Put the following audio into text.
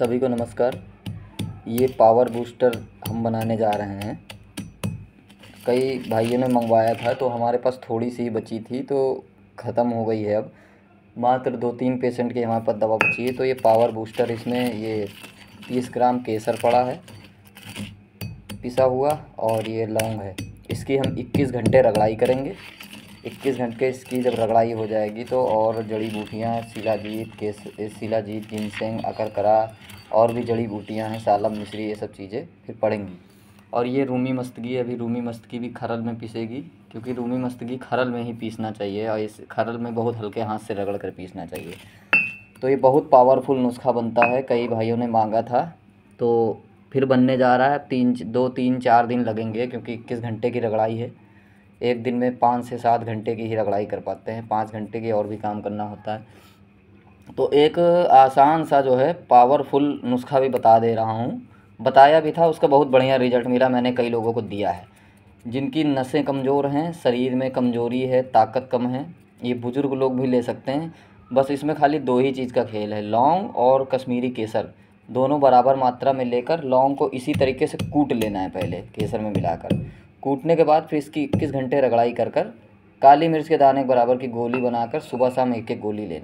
सभी को नमस्कार। ये पावर बूस्टर हम बनाने जा रहे हैं। कई भाइयों ने मंगवाया था तो हमारे पास थोड़ी सी बची थी तो ख़त्म हो गई है अब। मात्र दो तीन पेशेंट की हमारे पास दवा बची है तो ये पावर बूस्टर इसमें ये तीस ग्राम केसर पड़ा है। पिसा हुआ और ये लौंग है। इसकी हम इक्कीस घंटे रगड़ाई करेंगे। इक्कीस घंटे इसकी जब रगड़ाई हो जाएगी तो और जड़ी बूटियाँ, शिलाजीत, केस शिलाजीत, जिनसेंग, अकरकरा और भी जड़ी बूटियाँ हैं, सालम, मिश्री, ये सब चीज़ें फिर पड़ेंगी। और ये रूमी मस्तगी अभी रूमी मस्तगी भी खरल में पीसेगी, क्योंकि रूमी मस्तगी खरल में ही पीसना चाहिए और इस खरल में बहुत हल्के हाथ से रगड़ कर पीसना चाहिए। तो ये बहुत पावरफुल नुस्खा बनता है, कई भाइयों ने मांगा था। तो फिर बनने जा रहा है, तीन, दो, तीन, चार दिन लगेंगे, क्योंकि इक्कीस घंटे की रगड़ाई है। एक दिन में पाँच से सात घंटे की ही रगड़ाई कर पाते हैं, पाँच घंटे की और भी काम करना होता है। तो एक आसान सा जो है पावरफुल नुस्खा भी बता दे रहा हूँ। बताया भी था, उसका बहुत बढ़िया रिज़ल्ट मिला, मैंने कई लोगों को दिया है। जिनकी नसें कमज़ोर हैं, शरीर में कमज़ोरी है, ताकत कम है, ये बुज़ुर्ग लोग भी ले सकते हैं। बस इसमें खाली दो ही चीज़ का खेल है, लौंग और कश्मीरी केसर। दोनों बराबर मात्रा में लेकर लौंग को इसी तरीके से कूट लेना है पहले केसर में मिलाकर। कूटने के बाद फिर इसकी इक्कीस घंटे रगड़ाई कर कर काली मिर्च के दाने बराबर की गोली बनाकर सुबह शाम एक एक गोली लेना।